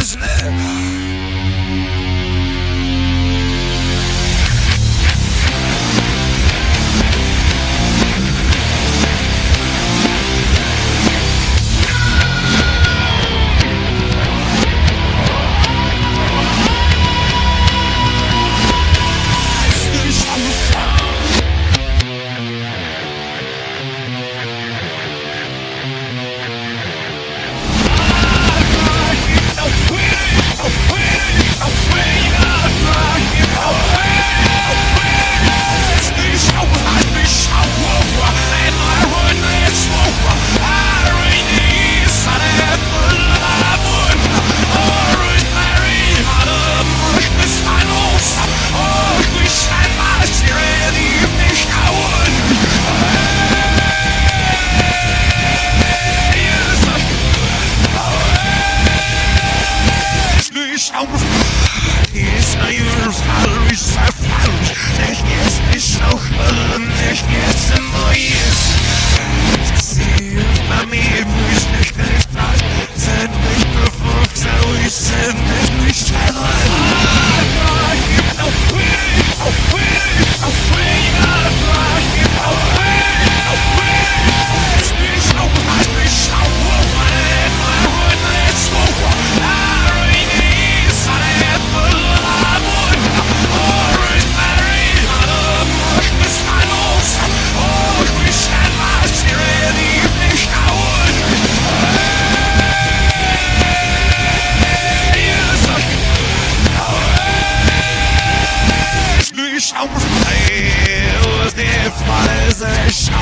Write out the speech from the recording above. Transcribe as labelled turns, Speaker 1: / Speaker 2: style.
Speaker 1: ist muss nicht Yes.